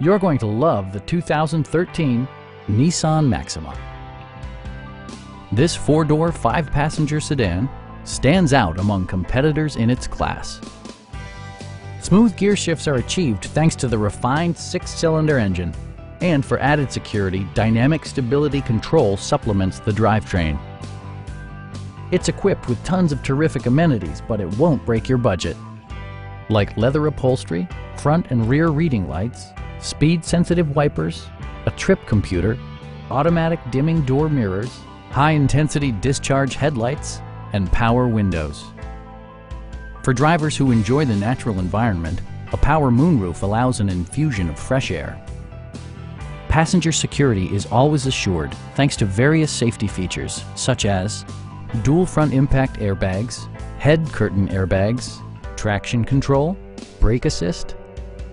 You're going to love the 2013 Nissan Maxima. This four-door, five-passenger sedan stands out among competitors in its class. Smooth gear shifts are achieved thanks to the refined six-cylinder engine. And for added security, Dynamic Stability Control supplements the drivetrain. It's equipped with tons of terrific amenities, but it won't break your budget. Like leather upholstery, front and rear reading lights, speed-sensitive wipers, a trip computer, automatic dimming door mirrors, high-intensity discharge headlights, and power windows. For drivers who enjoy the natural environment, a power moonroof allows an infusion of fresh air. Passenger security is always assured thanks to various safety features such as dual front impact airbags, head curtain airbags, traction control, brake assist,